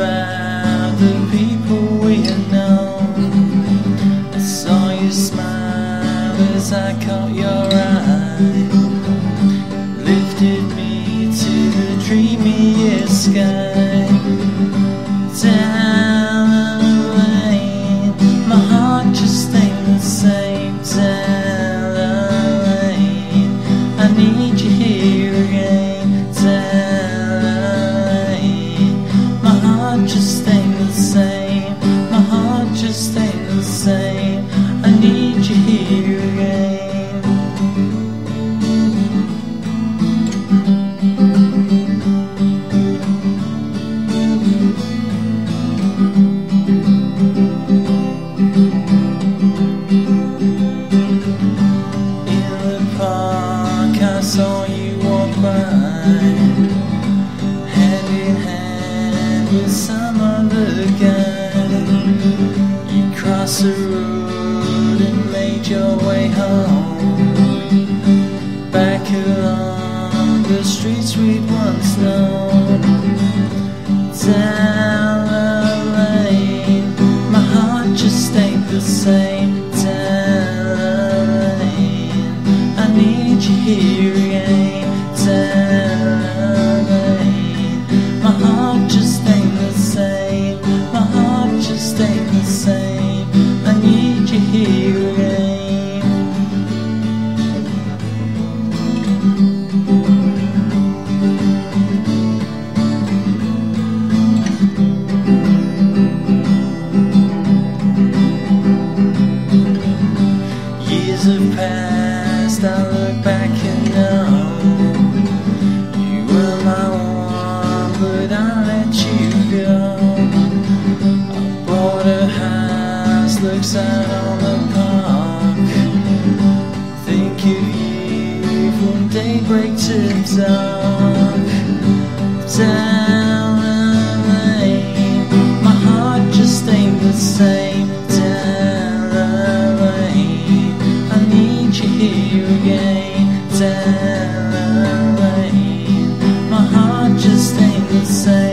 about the people we had known. I saw you smile as I caught your eye. Lifted me to the dreamiest sky. Down need you here again. In the park, I saw you walk by, hand in hand with some other guy. You crossed the road made your way home, back along the streets we'd once known. Down the lane, my heart just ain't the same. Down the lane, I need you here again. Down the lane, my heart just ain't the same. My heart just ain't the same. Looks out on the park. Think of you from daybreak to dark. Down lane, my heart just ain't the same. Down lane, I need you here again. Down lane, my heart just ain't the same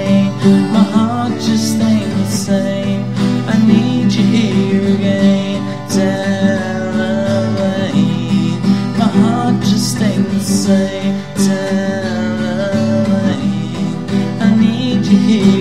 say, tell me, I need you here.